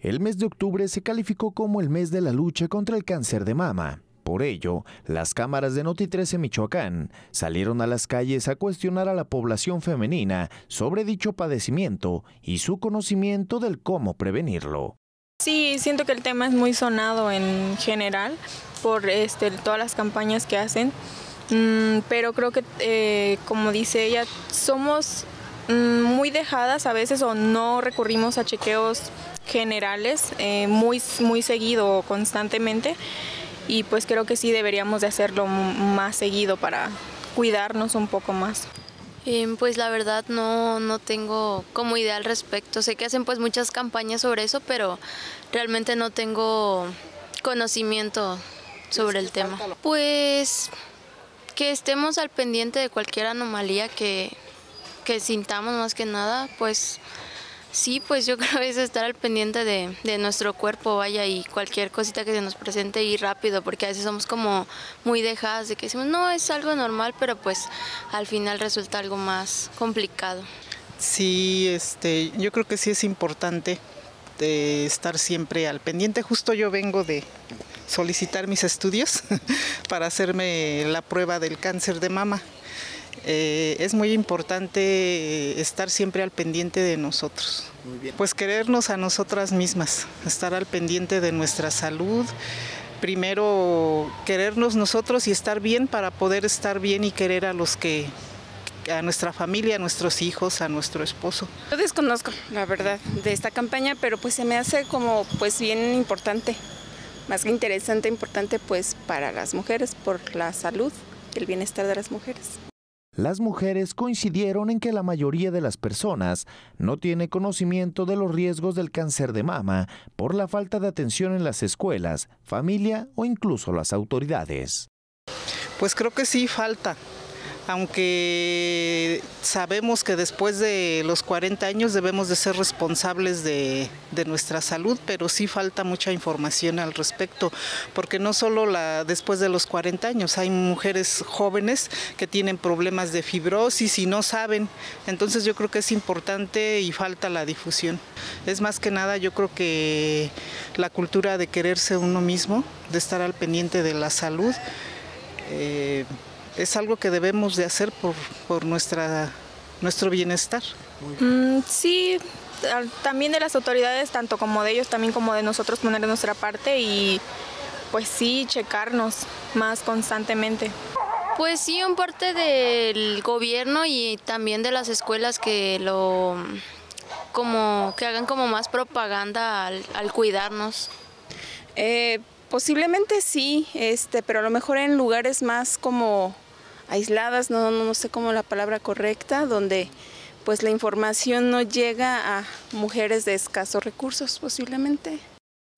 El mes de octubre se calificó como el mes de la lucha contra el cáncer de mama. Por ello, las cámaras de Noti 13 Michoacán salieron a las calles a cuestionar a la población femenina sobre dicho padecimiento y su conocimiento del cómo prevenirlo. Sí, siento que el tema es muy sonado en general por este, todas las campañas que hacen, mm, pero creo que, eh, como dice ella, somos muy dejadas a veces o no recurrimos a chequeos generales eh, muy, muy seguido o constantemente y pues creo que sí deberíamos de hacerlo más seguido para cuidarnos un poco más. Em, pues la verdad no, no tengo como idea al respecto. Sé que hacen pues muchas campañas sobre eso, pero realmente no tengo conocimiento sobre el tema. Pues que estemos al pendiente de cualquier anomalía que, que sintamos más que nada, pues Sí, pues yo creo que es estar al pendiente de, nuestro cuerpo, vaya, y cualquier cosita que se nos presente y rápido, porque a veces somos como muy dejadas de que decimos, no, es algo normal, pero pues al final resulta algo más complicado. Sí, este, yo creo que sí es importante de estar siempre al pendiente. Justo yo vengo de solicitar mis estudios para hacerme la prueba del cáncer de mama. Eh, es muy importante estar siempre al pendiente de nosotros. Pues querernos a nosotras mismas, estar al pendiente de nuestra salud. Primero querernos nosotros y estar bien para poder estar bien y querer a los que a nuestra familia, a nuestros hijos, a nuestro esposo. Yo desconozco, la verdad, de esta campaña, pero pues se me hace como pues bien importante, más que interesante, importante pues para las mujeres, por la salud, el bienestar de las mujeres las mujeres coincidieron en que la mayoría de las personas no tiene conocimiento de los riesgos del cáncer de mama por la falta de atención en las escuelas, familia o incluso las autoridades. Pues creo que sí falta aunque sabemos que después de los 40 años debemos de ser responsables de, nuestra salud, pero sí falta mucha información al respecto, porque no solo la, después de los 40 años, hay mujeres jóvenes que tienen problemas de fibrosis y no saben, entonces yo creo que es importante y falta la difusión. Es más que nada yo creo que la cultura de quererse uno mismo, de estar al pendiente de la salud, eh, es algo que debemos de hacer por, nuestra, nuestro bienestar. Mm, sí, también de las autoridades, tanto como de ellos, también como de nosotros poner nuestra parte y pues sí, checarnos más constantemente. Pues sí, un parte del gobierno y también de las escuelas que lo como que hagan como más propaganda al, cuidarnos. Eh, Posiblemente sí, este, pero a lo mejor en lugares más como aisladas, no, no, sé cómo la palabra correcta, donde pues la información no llega a mujeres de escasos recursos posiblemente.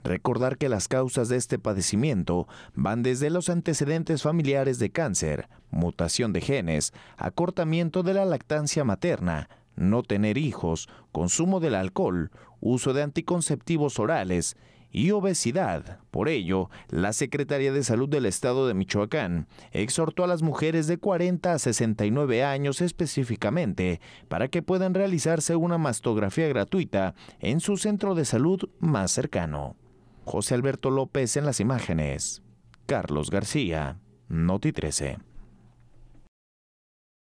Recordar que las causas de este padecimiento van desde los antecedentes familiares de cáncer, mutación de genes, acortamiento de la lactancia materna, no tener hijos, consumo del alcohol, uso de anticonceptivos orales y obesidad. Por ello, la Secretaría de Salud del Estado de Michoacán exhortó a las mujeres de 40 a 69 años específicamente para que puedan realizarse una mastografía gratuita en su centro de salud más cercano. José Alberto López en las imágenes. Carlos García, Noti 13.